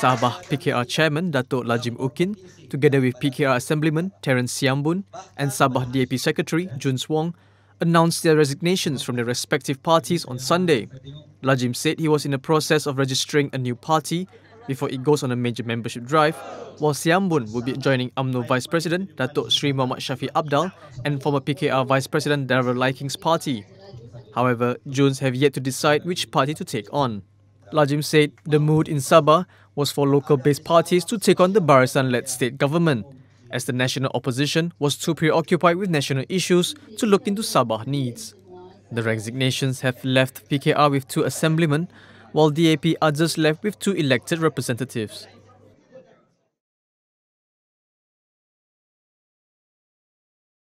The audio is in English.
Sabah PKR Chairman Datuk Lajim Ukin, together with PKR Assemblyman Terrence Siambun and Sabah DAP Secretary Junz Wong, announced their resignations from their respective parties on Sunday. Lajim said he was in the process of registering a new party before it goes on a major membership drive, while Siambun will be joining UMNO Vice President Datuk Sri Muhammad Shafie Apdal and former PKR Vice President Darell Leiking's party. However, Junz have yet to decide which party to take on. Lajim said the mood in Sabah was for local-based parties to take on the Barisan-led state government, as the national opposition was too preoccupied with national issues to look into Sabah needs. The resignations have left PKR with two assemblymen, while DAP others left with two elected representatives.